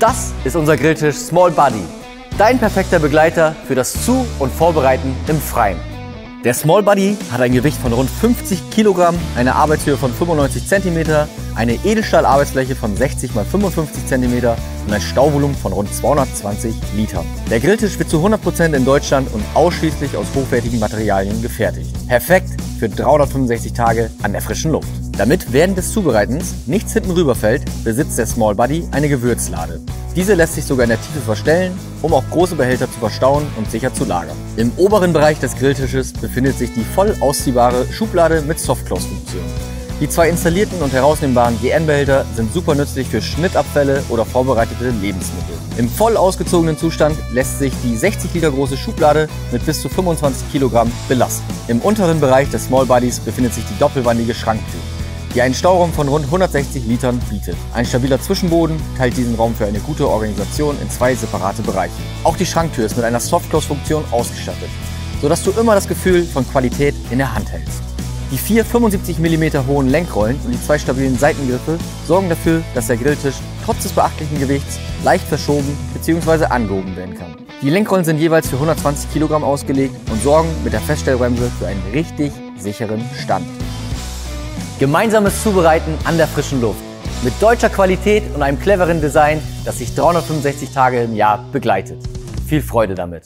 Das ist unser Grilltisch Small Buddy. Dein perfekter Begleiter für das Zu- und Vorbereiten im Freien. Der Small Buddy hat ein Gewicht von rund 50 Kilogramm, eine Arbeitshöhe von 95 Zentimeter, eine Edelstahl-Arbeitsfläche von 60 x 55 Zentimeter und ein Stauvolumen von rund 220 Litern. Der Grilltisch wird zu 100% in Deutschland und ausschließlich aus hochwertigen Materialien gefertigt. Perfekt für 365 Tage an der frischen Luft. Damit während des Zubereitens nichts hinten rüberfällt, besitzt der Small Buddy eine Gewürzlade. Diese lässt sich sogar in der Tiefe verstellen, um auch große Behälter zu verstauen und sicher zu lagern. Im oberen Bereich des Grilltisches befindet sich die voll ausziehbare Schublade mit Softclose-Funktion. Die zwei installierten und herausnehmbaren GN-Behälter sind super nützlich für Schnittabfälle oder vorbereitete Lebensmittel. Im voll ausgezogenen Zustand lässt sich die 60 Liter große Schublade mit bis zu 25 Kilogramm belasten. Im unteren Bereich des Small Buddies befindet sich die doppelwandige Schranktür die einen Stauraum von rund 160 Litern bietet. Ein stabiler Zwischenboden teilt diesen Raum für eine gute Organisation in zwei separate Bereiche. Auch die Schranktür ist mit einer Softclose-Funktion ausgestattet, sodass du immer das Gefühl von Qualität in der Hand hältst. Die vier 75 mm hohen Lenkrollen und die zwei stabilen Seitengriffe sorgen dafür, dass der Grilltisch trotz des beachtlichen Gewichts leicht verschoben bzw. angehoben werden kann. Die Lenkrollen sind jeweils für 120 Kg ausgelegt und sorgen mit der Feststellbremse für einen richtig sicheren Stand. Gemeinsames Zubereiten an der frischen Luft. Mit deutscher Qualität und einem cleveren Design, das sich 365 Tage im Jahr begleitet. Viel Freude damit!